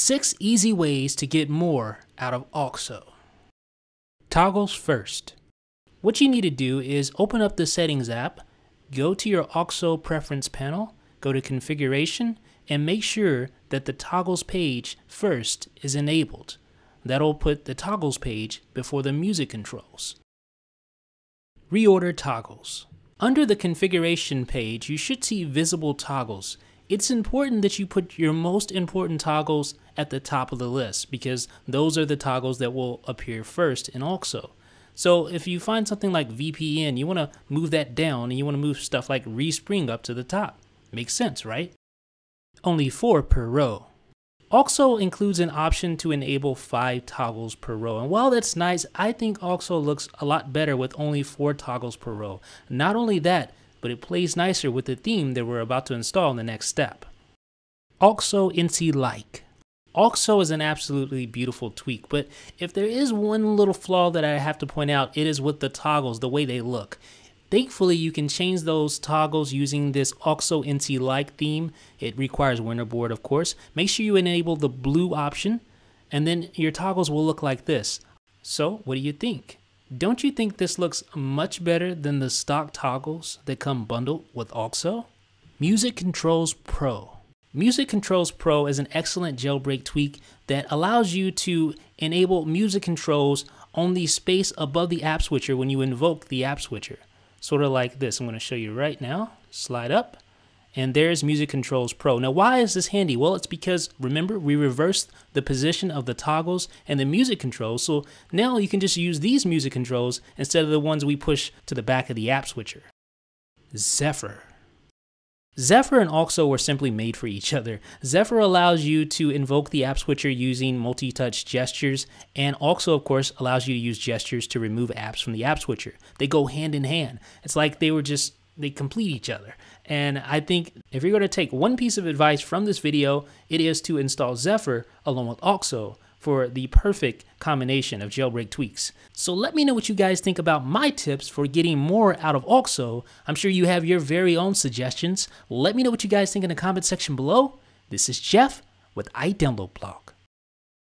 Six easy ways to get more out of Auxo. Toggles first. What you need to do is open up the Settings app, go to your Auxo preference panel, go to Configuration, and make sure that the Toggles page first is enabled. That'll put the Toggles page before the music controls. Reorder toggles. Under the configuration page, you should see visible toggles. It's important that you put your most important toggles at the top of the list because those are the toggles that will appear first in Auxo. So if you find something like VPN, you want to move that down and you want to move stuff like Respring up to the top. Makes sense, right? Only four per row. Auxo includes an option to enable 5 toggles per row. And while that's nice, I think Auxo looks a lot better with only 4 toggles per row. Not only that, but it plays nicer with the theme that we're about to install in the next step. Auxo NC Like. Auxo is an absolutely beautiful tweak, but if there is one little flaw that I have to point out, it is with the toggles, the way they look. Thankfully, you can change those toggles using this Auxo NC like theme. It requires Winterboard, of course. Make sure you enable the blue option, and then your toggles will look like this. So, what do you think? Don't you think this looks much better than the stock toggles that come bundled with Auxo? Music Controls Pro. Music Controls Pro is an excellent jailbreak tweak that allows you to enable music controls on the space above the app switcher when you invoke the app switcher sort of like this. I'm going to show you right now. Slide up, and there's Music Controls Pro. Now, why is this handy? Well, it's because, remember, we reversed the position of the toggles and the music controls, so now you can just use these music controls instead of the ones we push to the back of the app switcher. Zephyr. Zephyr and Auxo were simply made for each other. Zephyr allows you to invoke the app switcher using multi-touch gestures, and Auxo, of course, allows you to use gestures to remove apps from the app switcher. They go hand in hand. It's like they were just, they complete each other. And I think if you're going to take one piece of advice from this video, it is to install Zephyr along with Auxo for the perfect combination of jailbreak tweaks. So let me know what you guys think about my tips for getting more out of Auxo. I'm sure you have your very own suggestions. Let me know what you guys think in the comment section below. This is Jeff with iDownloadBlog.